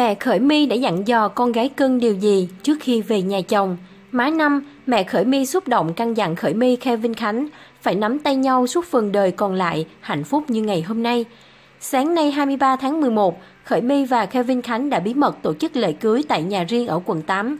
Mẹ Khởi My đã dặn dò con gái cưng điều gì trước khi về nhà chồng. Má năm, mẹ Khởi My xúc động căn dặn Khởi My Kevin Khánh phải nắm tay nhau suốt phần đời còn lại, hạnh phúc như ngày hôm nay. Sáng nay 23 tháng 11, Khởi My và Kevin Khánh đã bí mật tổ chức lễ cưới tại nhà riêng ở quận 8.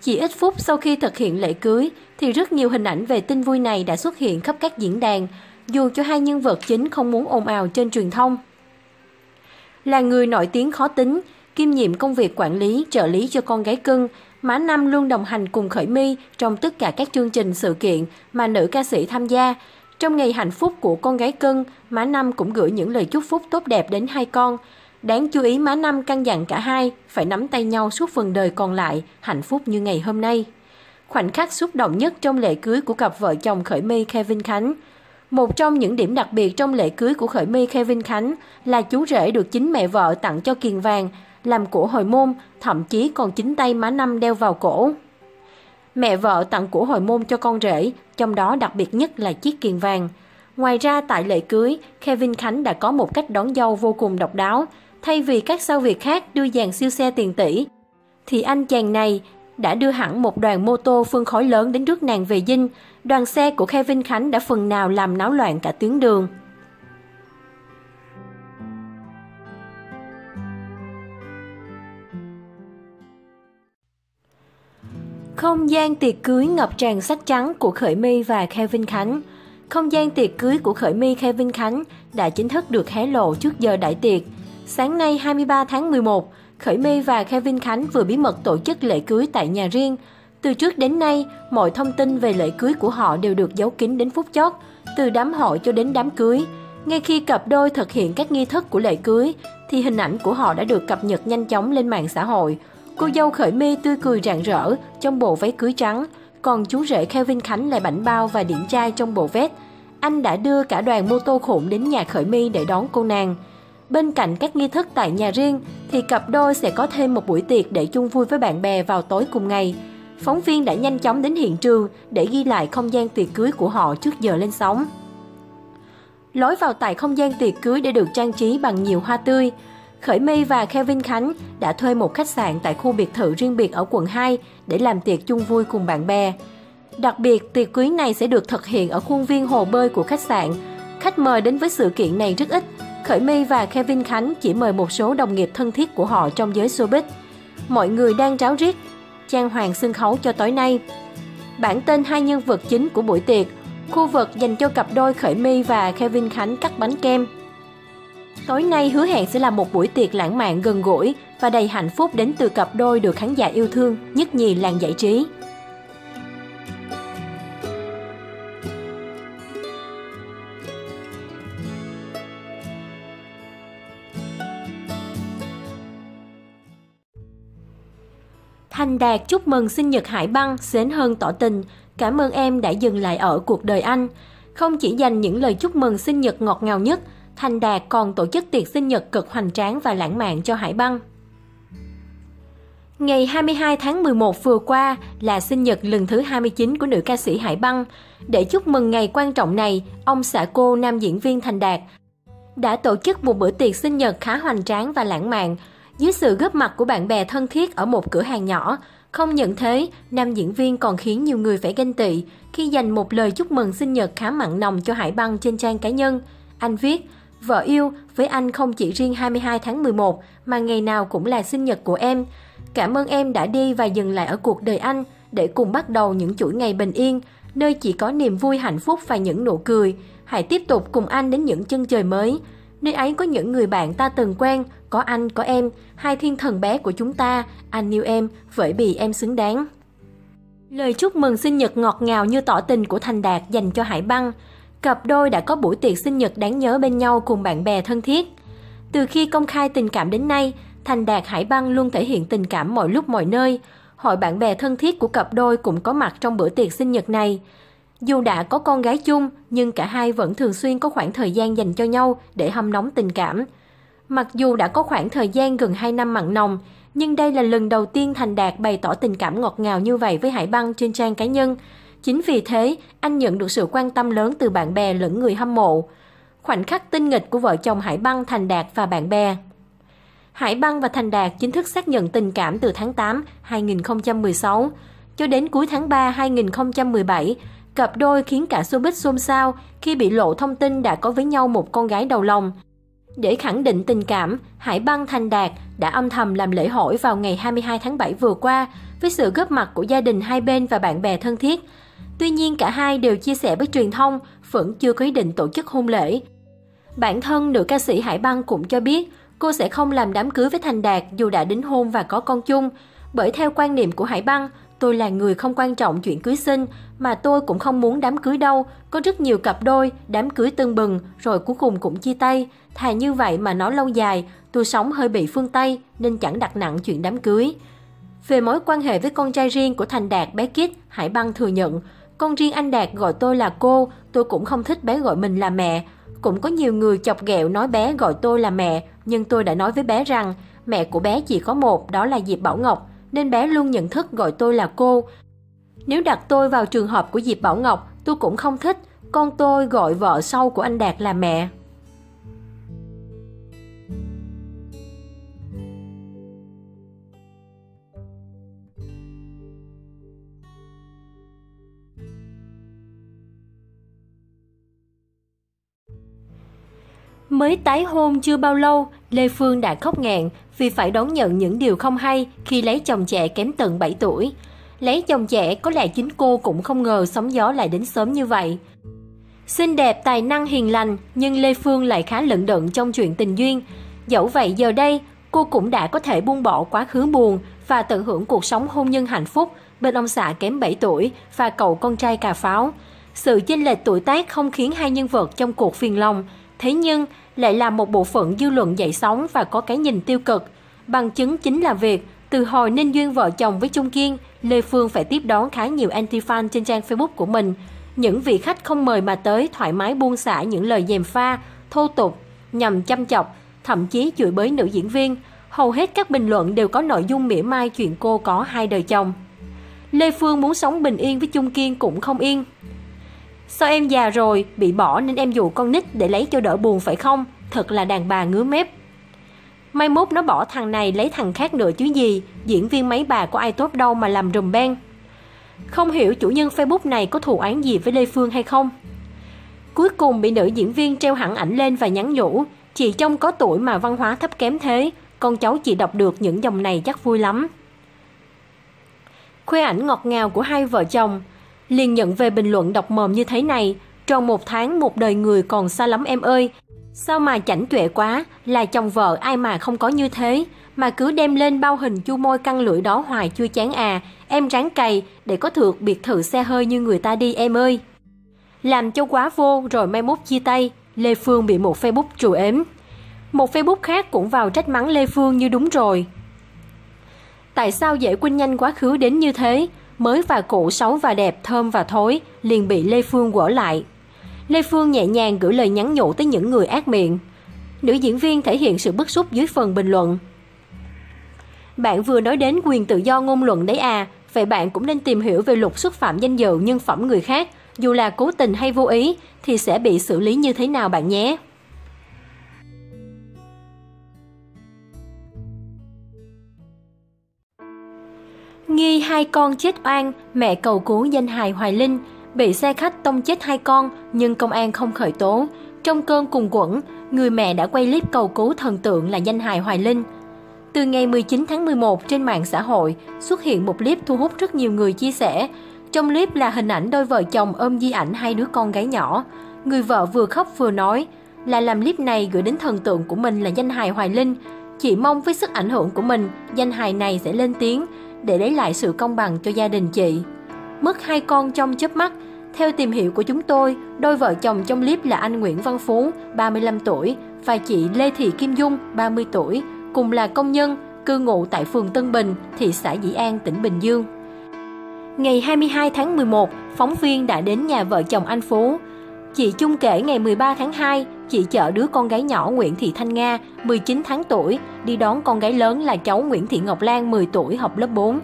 Chỉ ít phút sau khi thực hiện lễ cưới, thì rất nhiều hình ảnh về tin vui này đã xuất hiện khắp các diễn đàn, dù cho hai nhân vật chính không muốn ồn ào trên truyền thông. Là người nổi tiếng khó tính, kiêm nhiệm công việc quản lý, trợ lý cho con gái cưng, Má Năm luôn đồng hành cùng Khởi My trong tất cả các chương trình sự kiện mà nữ ca sĩ tham gia. Trong ngày hạnh phúc của con gái cưng, Má Năm cũng gửi những lời chúc phúc tốt đẹp đến hai con. Đáng chú ý Má Năm căn dặn cả hai phải nắm tay nhau suốt phần đời còn lại, hạnh phúc như ngày hôm nay. Khoảnh khắc xúc động nhất trong lễ cưới của cặp vợ chồng Khởi My Kevin Khánh. Một trong những điểm đặc biệt trong lễ cưới của Khởi My Kevin Khánh là chú rể được chính mẹ vợ tặng cho kiền vàng làm của hồi môn, thậm chí còn chính tay má năm đeo vào cổ. Mẹ vợ tặng của hồi môn cho con rể, trong đó đặc biệt nhất là chiếc kiền vàng. Ngoài ra tại lễ cưới, Kevin Khánh đã có một cách đón dâu vô cùng độc đáo. Thay vì các sao việc khác đưa dàn siêu xe tiền tỷ, thì anh chàng này đã đưa hẳn một đoàn mô tô phân khối lớn đến rước nàng về dinh. Đoàn xe của Kevin Khánh đã phần nào làm náo loạn cả tuyến đường. Không gian tiệc cưới ngập tràn sắc trắng của Khởi My và Kevin Khánh. Không gian tiệc cưới của Khởi My Kevin Khánh đã chính thức được hé lộ trước giờ đại tiệc. Sáng nay 23 tháng 11, Khởi My và Kevin Khánh vừa bí mật tổ chức lễ cưới tại nhà riêng. Từ trước đến nay, mọi thông tin về lễ cưới của họ đều được giấu kín đến phút chót, từ đám hội cho đến đám cưới. Ngay khi cặp đôi thực hiện các nghi thức của lễ cưới, thì hình ảnh của họ đã được cập nhật nhanh chóng lên mạng xã hội. Cô dâu khởi mi tươi cười rạng rỡ trong bộ váy cưới trắng, còn chú rể Kevin Khánh lại bảnh bao và điển trai trong bộ vest. Anh đã đưa cả đoàn mô tô khủng đến nhà khởi mi để đón cô nàng. Bên cạnh các nghi thức tại nhà riêng, thì cặp đôi sẽ có thêm một buổi tiệc để chung vui với bạn bè vào tối cùng ngày. Phóng viên đã nhanh chóng đến hiện trường để ghi lại không gian tiệc cưới của họ trước giờ lên sóng. Lối vào tại không gian tiệc cưới đã được trang trí bằng nhiều hoa tươi. Khởi My và Kevin Khánh đã thuê một khách sạn tại khu biệt thự riêng biệt ở quận 2 để làm tiệc chung vui cùng bạn bè. Đặc biệt, tiệc cưới này sẽ được thực hiện ở khuôn viên hồ bơi của khách sạn. Khách mời đến với sự kiện này rất ít. Khởi My và Kevin Khánh chỉ mời một số đồng nghiệp thân thiết của họ trong giới showbiz. Mọi người đang ráo riết, trang hoàng sân khấu cho tối nay. Bản tên hai nhân vật chính của buổi tiệc, khu vực dành cho cặp đôi Khởi My và Kevin Khánh cắt bánh kem, Tối nay hứa hẹn sẽ là một buổi tiệc lãng mạn gần gũi và đầy hạnh phúc đến từ cặp đôi được khán giả yêu thương, nhất nhì làng giải trí. Thành Đạt chúc mừng sinh nhật Hải Băng, xến hơn tỏ tình. Cảm ơn em đã dừng lại ở cuộc đời anh. Không chỉ dành những lời chúc mừng sinh nhật ngọt ngào nhất, Thành Đạt còn tổ chức tiệc sinh nhật cực hoành tráng và lãng mạn cho Hải Băng. Ngày 22 tháng 11 vừa qua là sinh nhật lần thứ 29 của nữ ca sĩ Hải Băng. Để chúc mừng ngày quan trọng này, ông xã cô nam diễn viên Thành Đạt đã tổ chức một bữa tiệc sinh nhật khá hoành tráng và lãng mạn dưới sự góp mặt của bạn bè thân thiết ở một cửa hàng nhỏ. Không những thế, nam diễn viên còn khiến nhiều người phải ganh tị khi dành một lời chúc mừng sinh nhật khá mặn nồng cho Hải Băng trên trang cá nhân. Anh viết, Vợ yêu, với anh không chỉ riêng 22 tháng 11 mà ngày nào cũng là sinh nhật của em. Cảm ơn em đã đi và dừng lại ở cuộc đời anh để cùng bắt đầu những chuỗi ngày bình yên, nơi chỉ có niềm vui hạnh phúc và những nụ cười. Hãy tiếp tục cùng anh đến những chân trời mới. Nơi ấy có những người bạn ta từng quen, có anh, có em, hai thiên thần bé của chúng ta, anh yêu em, bởi vì em xứng đáng. Lời chúc mừng sinh nhật ngọt ngào như tỏ tình của Thành Đạt dành cho Hải Băng. Cặp đôi đã có buổi tiệc sinh nhật đáng nhớ bên nhau cùng bạn bè thân thiết. Từ khi công khai tình cảm đến nay, Thành Đạt Hải Băng luôn thể hiện tình cảm mọi lúc mọi nơi. Hội bạn bè thân thiết của cặp đôi cũng có mặt trong bữa tiệc sinh nhật này. Dù đã có con gái chung, nhưng cả hai vẫn thường xuyên có khoảng thời gian dành cho nhau để hâm nóng tình cảm. Mặc dù đã có khoảng thời gian gần 2 năm mặn nồng, nhưng đây là lần đầu tiên Thành Đạt bày tỏ tình cảm ngọt ngào như vậy với Hải Băng trên trang cá nhân. Chính vì thế, anh nhận được sự quan tâm lớn từ bạn bè lẫn người hâm mộ. Khoảnh khắc tinh nghịch của vợ chồng Hải Băng Thành Đạt và bạn bè. Hải Băng và Thành Đạt chính thức xác nhận tình cảm từ tháng 8 2016 cho đến cuối tháng 3 2017. Cặp đôi khiến cả showbiz xôn xao khi bị lộ thông tin đã có với nhau một con gái đầu lòng. Để khẳng định tình cảm, Hải Băng Thành Đạt đã âm thầm làm lễ hỏi vào ngày 22 tháng 7 vừa qua với sự góp mặt của gia đình hai bên và bạn bè thân thiết. Tuy nhiên cả hai đều chia sẻ với truyền thông vẫn chưa có ý định tổ chức hôn lễ. Bản thân nữ ca sĩ Hải Băng cũng cho biết cô sẽ không làm đám cưới với Thành Đạt dù đã đính hôn và có con chung. Bởi theo quan niệm của Hải Băng, tôi là người không quan trọng chuyện cưới sinh, mà tôi cũng không muốn đám cưới đâu. Có rất nhiều cặp đôi, đám cưới tưng bừng, rồi cuối cùng cũng chia tay. Thà như vậy mà nó lâu dài, tôi sống hơi bị phương Tây nên chẳng đặt nặng chuyện đám cưới. Về mối quan hệ với con trai riêng của Thành Đạt bé Kit, Hải Băng thừa nhận, con riêng anh Đạt gọi tôi là cô, tôi cũng không thích bé gọi mình là mẹ. Cũng có nhiều người chọc ghẹo nói bé gọi tôi là mẹ, nhưng tôi đã nói với bé rằng mẹ của bé chỉ có một, đó là Diệp Bảo Ngọc, nên bé luôn nhận thức gọi tôi là cô. Nếu đặt tôi vào trường hợp của Diệp Bảo Ngọc, tôi cũng không thích, con tôi gọi vợ sau của anh Đạt là mẹ. Mới tái hôn chưa bao lâu, Lê Phương đã khóc nghẹn vì phải đón nhận những điều không hay khi lấy chồng trẻ kém tận 7 tuổi. Lấy chồng trẻ có lẽ chính cô cũng không ngờ sóng gió lại đến sớm như vậy. Xinh đẹp, tài năng hiền lành, nhưng Lê Phương lại khá lận đận trong chuyện tình duyên. Dẫu vậy giờ đây, cô cũng đã có thể buông bỏ quá khứ buồn và tận hưởng cuộc sống hôn nhân hạnh phúc bên ông xã kém 7 tuổi và cậu con trai cà pháo. Sự chênh lệch tuổi tác không khiến hai nhân vật trong cuộc phiền lòng, Thế nhưng, lại là một bộ phận dư luận dậy sóng và có cái nhìn tiêu cực. Bằng chứng chính là việc, từ hồi nên duyên vợ chồng với Trung Kiên, Lê Phương phải tiếp đón khá nhiều anti-fan trên trang Facebook của mình. Những vị khách không mời mà tới thoải mái buông xả những lời dèm pha, thô tục, nhằm chăm chọc, thậm chí chửi bới nữ diễn viên. Hầu hết các bình luận đều có nội dung mỉa mai chuyện cô có hai đời chồng. Lê Phương muốn sống bình yên với Trung Kiên cũng không yên. Sao em già rồi, bị bỏ nên em dụ con nít để lấy cho đỡ buồn phải không? Thật là đàn bà ngứa mép. Mai mốt nó bỏ thằng này lấy thằng khác nữa chứ gì, diễn viên mấy bà có ai tốt đâu mà làm rùm beng. Không hiểu chủ nhân Facebook này có thù án gì với Lê Phương hay không? Cuối cùng bị nữ diễn viên treo hẳn ảnh lên và nhắn nhủ, chị trông có tuổi mà văn hóa thấp kém thế, con cháu chị đọc được những dòng này chắc vui lắm. Khoe ảnh ngọt ngào của hai vợ chồng, liền nhận về bình luận đọc mồm như thế này, tròn một tháng một đời người còn xa lắm em ơi. Sao mà chảnh tuệ quá, là chồng vợ ai mà không có như thế, mà cứ đem lên bao hình chu môi căng lưỡi đó hoài chưa chán à, em ráng cày để có được biệt thự xe hơi như người ta đi em ơi. Làm cho quá vô rồi mai mốt chia tay, Lê Phương bị một Facebook trù ếm. Một Facebook khác cũng vào trách mắng Lê Phương như đúng rồi. Tại sao dễ quên nhanh quá khứ đến như thế? Mới và cũ xấu và đẹp, thơm và thối, liền bị Lê Phương quở lại. Lê Phương nhẹ nhàng gửi lời nhắn nhủ tới những người ác miệng. Nữ diễn viên thể hiện sự bức xúc dưới phần bình luận. Bạn vừa nói đến quyền tự do ngôn luận đấy à, vậy bạn cũng nên tìm hiểu về luật xúc phạm danh dự nhân phẩm người khác, dù là cố tình hay vô ý thì sẽ bị xử lý như thế nào bạn nhé. Nghi hai con chết oan, mẹ cầu cứu danh hài Hoài Linh, bị xe khách tông chết hai con nhưng công an không khởi tố. Trong cơn cùng quẩn, người mẹ đã quay clip cầu cứu thần tượng là danh hài Hoài Linh. Từ ngày 19 tháng 11 trên mạng xã hội xuất hiện một clip thu hút rất nhiều người chia sẻ. Trong clip là hình ảnh đôi vợ chồng ôm di ảnh hai đứa con gái nhỏ. Người vợ vừa khóc vừa nói là làm clip này gửi đến thần tượng của mình là danh hài Hoài Linh. Chị mong với sức ảnh hưởng của mình, danh hài này sẽ lên tiếng để lấy lại sự công bằng cho gia đình chị. Mất hai con trong chớp mắt, theo tìm hiểu của chúng tôi, đôi vợ chồng trong clip là anh Nguyễn Văn Phú, 35 tuổi, và chị Lê Thị Kim Dung, 30 tuổi, cùng là công nhân, cư ngụ tại phường Tân Bình, thị xã Dĩ An, tỉnh Bình Dương. Ngày 22 tháng 11, phóng viên đã đến nhà vợ chồng anh Phú. Chị Chung kể ngày 13 tháng 2, chị chở đứa con gái nhỏ Nguyễn Thị Thanh Nga, 19 tháng tuổi, đi đón con gái lớn là cháu Nguyễn Thị Ngọc Lan, 10 tuổi, học lớp 4.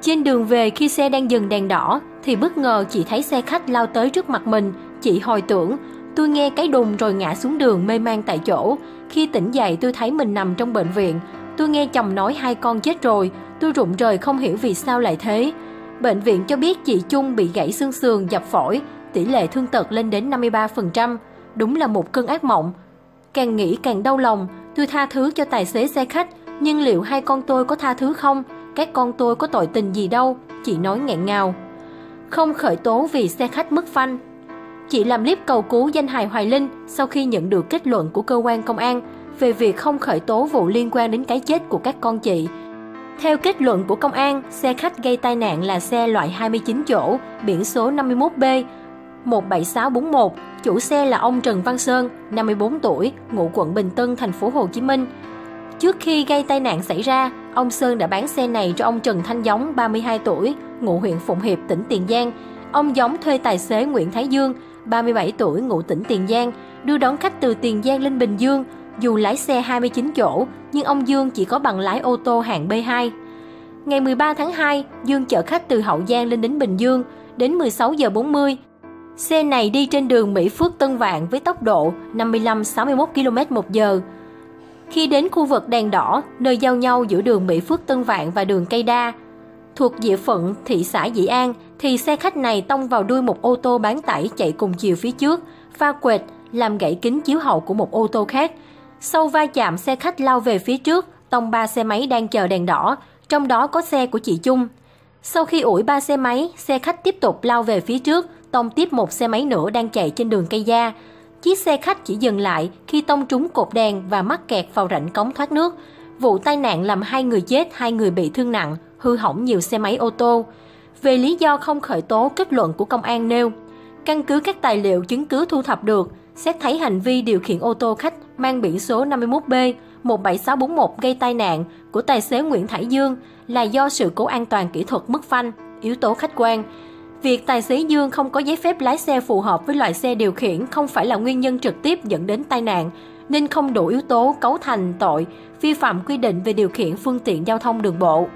Trên đường về khi xe đang dừng đèn đỏ, thì bất ngờ chị thấy xe khách lao tới trước mặt mình. Chị hồi tưởng, tôi nghe cái đùng rồi ngã xuống đường mê man tại chỗ. Khi tỉnh dậy tôi thấy mình nằm trong bệnh viện. Tôi nghe chồng nói hai con chết rồi. Tôi rụng rời không hiểu vì sao lại thế. Bệnh viện cho biết chị Chung bị gãy xương sườn, dập phổi, tỷ lệ thương tật lên đến 53%. Đúng là một cơn ác mộng. Càng nghĩ càng đau lòng, tôi tha thứ cho tài xế xe khách, nhưng liệu hai con tôi có tha thứ không? Các con tôi có tội tình gì đâu, chị nói nghẹn ngào. Không khởi tố vì xe khách mất phanh. Chị làm clip cầu cứu danh hài Hoài Linh sau khi nhận được kết luận của cơ quan công an về việc không khởi tố vụ liên quan đến cái chết của các con chị. Theo kết luận của công an, xe khách gây tai nạn là xe loại 29 chỗ, biển số 51B 17641, chủ xe là ông Trần Văn Sơn, 54 tuổi, ngụ quận Bình Tân, thành phố Hồ Chí Minh. Trước khi gây tai nạn xảy ra, ông Sơn đã bán xe này cho ông Trần Thanh Giống, 32 tuổi, ngụ huyện Phụng Hiệp, tỉnh Tiền Giang. Ông Giống thuê tài xế Nguyễn Thái Dương, 37 tuổi, ngụ tỉnh Tiền Giang, đưa đón khách từ Tiền Giang lên Bình Dương. Dù lái xe 29 chỗ, nhưng ông Dương chỉ có bằng lái ô tô hạng B2. Ngày 13 tháng 2, Dương chở khách từ Hậu Giang lên đến Bình Dương. Đến 16 giờ 40, Xe này đi trên đường Mỹ Phước Tân Vạn với tốc độ 55-61 km một giờ. Khi đến khu vực đèn đỏ, nơi giao nhau giữa đường Mỹ Phước Tân Vạn và đường Cây Đa, thuộc địa phận thị xã Dĩ An, thì xe khách này tông vào đuôi một ô tô bán tải chạy cùng chiều phía trước, pha quệt, làm gãy kính chiếu hậu của một ô tô khác. Sau va chạm xe khách lao về phía trước, tông ba xe máy đang chờ đèn đỏ, trong đó có xe của chị Chung. Sau khi ủi ba xe máy, xe khách tiếp tục lao về phía trước, tông tiếp một xe máy nữa đang chạy trên đường cây da. Chiếc xe khách chỉ dừng lại khi tông trúng cột đèn và mắc kẹt vào rãnh cống thoát nước. Vụ tai nạn làm hai người chết, hai người bị thương nặng, hư hỏng nhiều xe máy ô tô. Về lý do không khởi tố, kết luận của công an nêu, căn cứ các tài liệu chứng cứ thu thập được, xét thấy hành vi điều khiển ô tô khách mang biển số 51B 17641 gây tai nạn của tài xế Nguyễn Thải Dương là do sự cố an toàn kỹ thuật mất phanh, yếu tố khách quan, Việc tài xế Dương không có giấy phép lái xe phù hợp với loại xe điều khiển không phải là nguyên nhân trực tiếp dẫn đến tai nạn, nên không đủ yếu tố cấu thành tội vi phạm quy định về điều khiển phương tiện giao thông đường bộ.